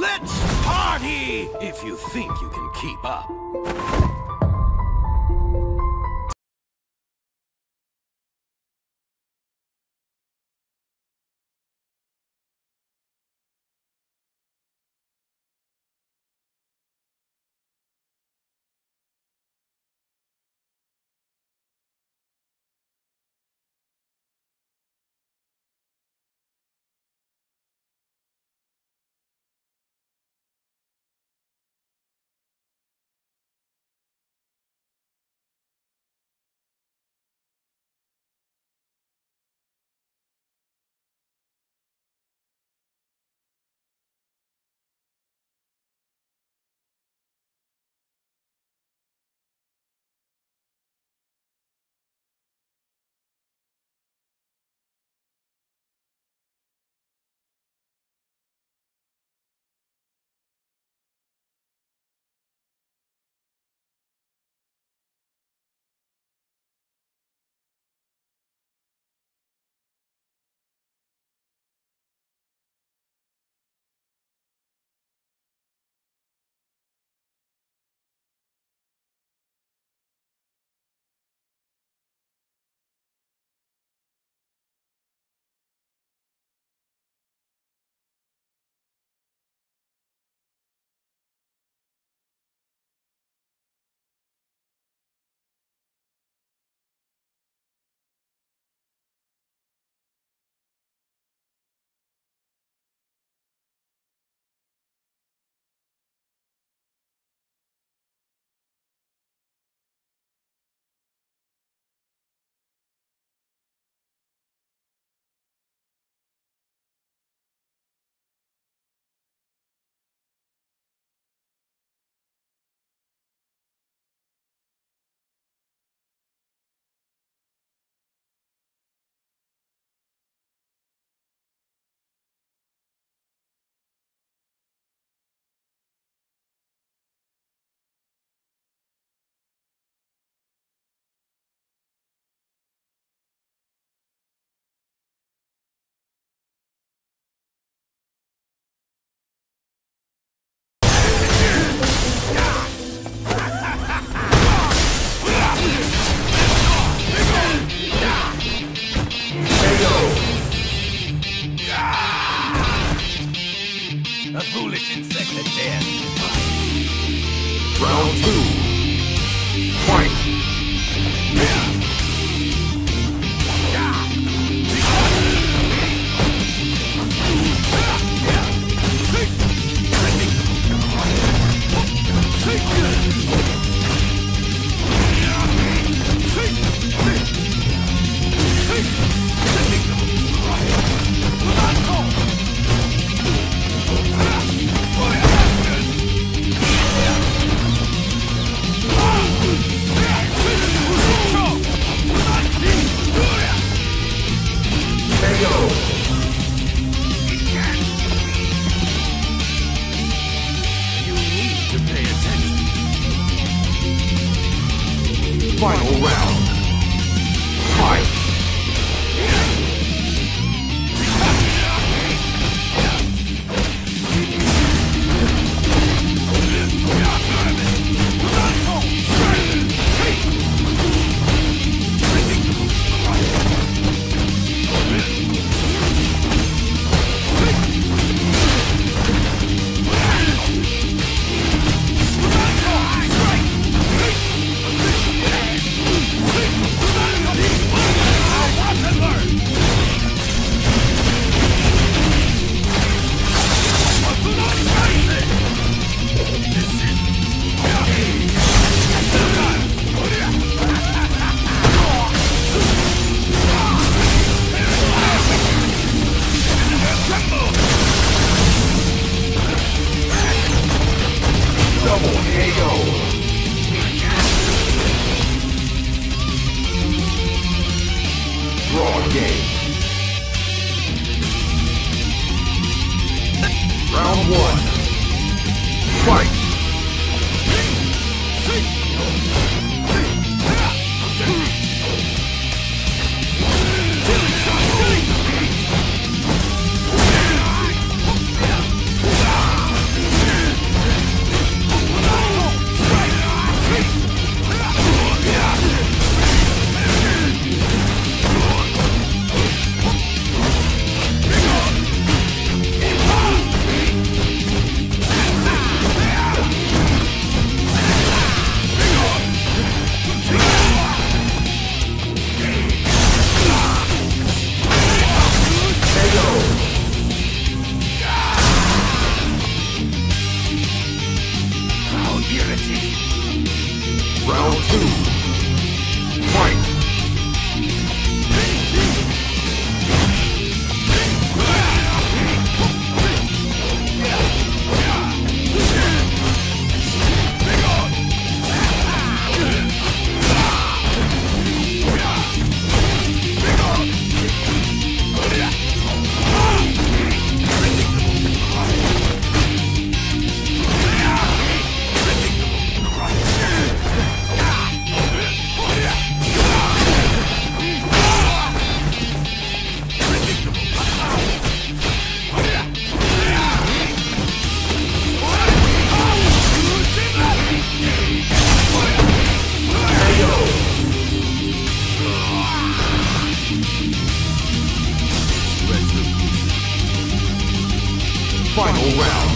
Let's party! If you think you can keep up. A foolish insect that dares Round two. Fight. Raw game. Round one. Fight! Final